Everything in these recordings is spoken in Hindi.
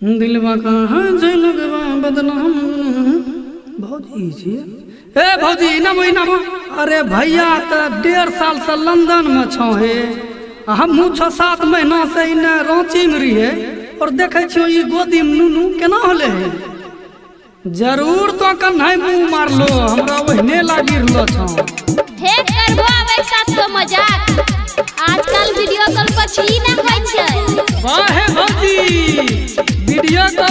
दिलवा कहाँ से लगवा बदनाम। भौजी छियै ए भौजी नबो नबो अरे भैया तऽ डेढ़ साल से लंदन में छौ हे। आ हमहूँ छओ सात महीना से इन्ने रांची में रहिए। और देखे छियो, ई गोदी में नुनू केना होले हे? ज़रूर तो कन्है मुँह मारलो, हमरा ओहने लागी रहलो छौ। वीडियो कॉल पर बच्चों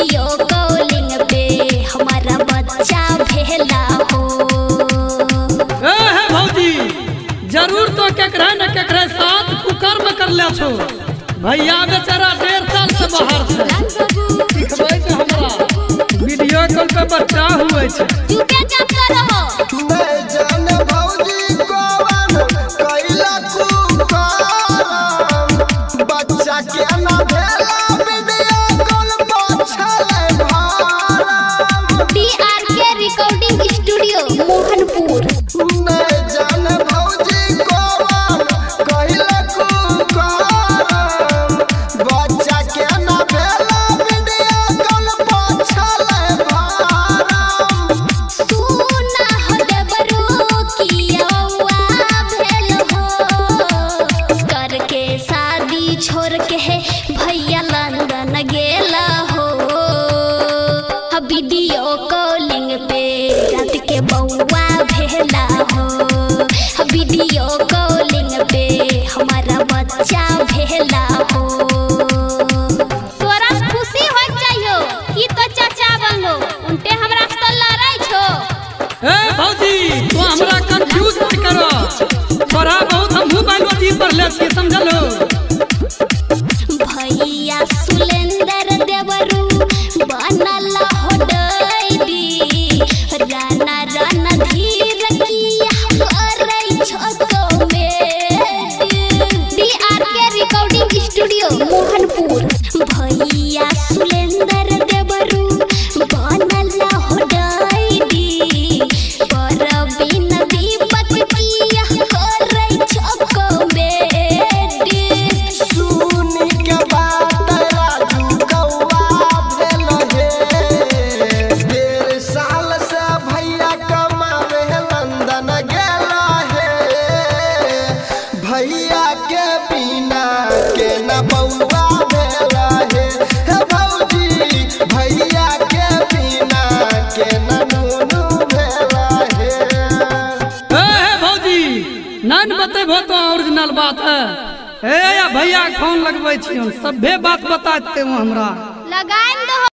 वीडियो कॉलिंग पे हमारा बच्चा भेला हो। ए हे भौजी ज़रूर तो केकरा न केकरा साथ कुकर्म कर ले छो। भैया बेचारा डेढ़ साल से बाहर छै। सिखबै हमरा? वीडियो कॉल पे बच्चा हुए छै। वीडियो कॉलिंग पे रात के बउआ भेला हो। वीडियो कॉलिंग पे हमारा बच्चा भेला हो। तोरा खुशी हो चाहियो कि तो चाचा बनलो उनते हमरा से लड़ाई छो। ए भौजी तो हमरा कंफ्यूज मत करो। थोड़ा बहुत हमहू बायोलॉजी पढ़ले छियै समझलो भैया सुलेंदर देवरू बनल भैया के बिना के न बउआ भेला हे। हे भौजी भैया के बिना के न नूनू भेला हे। ए हे भौजी नन बतेबो तो ओरिजिनल बात है। ए या भैया के फ़ोन लगबै छियौ सभे बात बता देते हमरा। लगाए